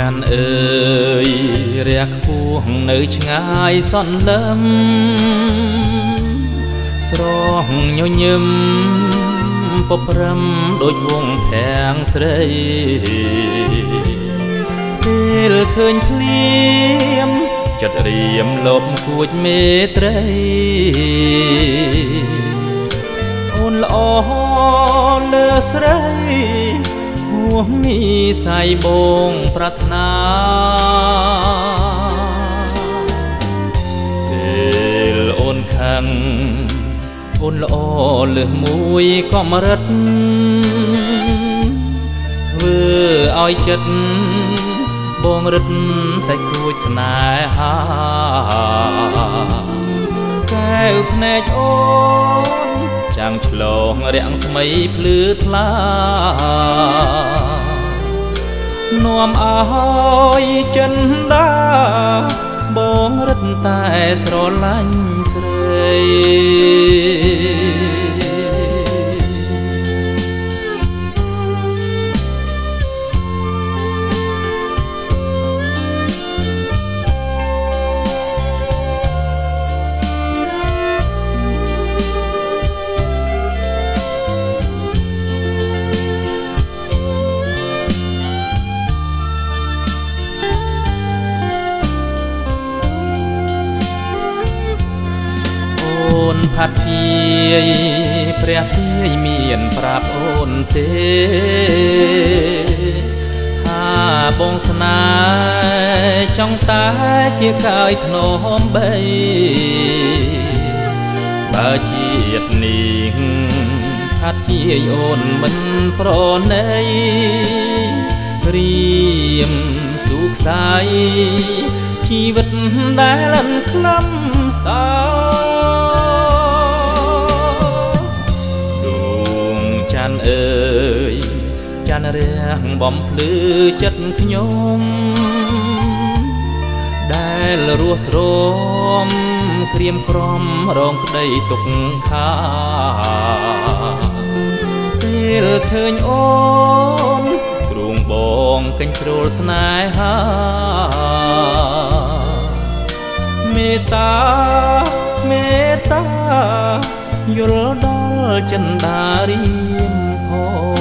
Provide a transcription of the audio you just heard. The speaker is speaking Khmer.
ច័ន្ទអើយរះខ្ពស់នៅឆ្ងាយសន្លឹមស្រស់ញញឹមពព្រឹមដូចវងភាំងស្រីពេលឃើញភ្លៀមចិត្តរៀមលបគួចមេត្រីអូនល្អលើស្រី ហួងនេះសៃបងប្រាថ្នាពេលអូនខឹងអូនល្អលើសមួយកំរិតធ្វើឲ្យចិត្តបងរឹតតែគួចស្នេហាកែវភ្នែកអូន ចាំងឆ្លងរាំងស្មីភ្លឺថ្លានាំឲ្យចិនដាបងរឹតតែស្រឡាញ់ស្រី នផាត់ជាយព្រះទាយមានប្រាប់អូនទេថាបងស្នេហ៍ចង់តែគៀកាយធ្នមបីបើជាតិនេះផាត់ជាយអូនមិនប្រណីរៀមសុខសាយជីវិតដែលលិនខ្លំសោ អើយច័ន្ទរះបំភ្លឺចិត្តខ្ញុំដែលរស់ទ្រាំក្រៀមក្រំរងក្តីទុកខាពេលឃើញអូនទ្រូងបងកញ្ជ្រោលស្នេហាមេត្តាមេត្តាយល់ដល់ចិន្តារី mồ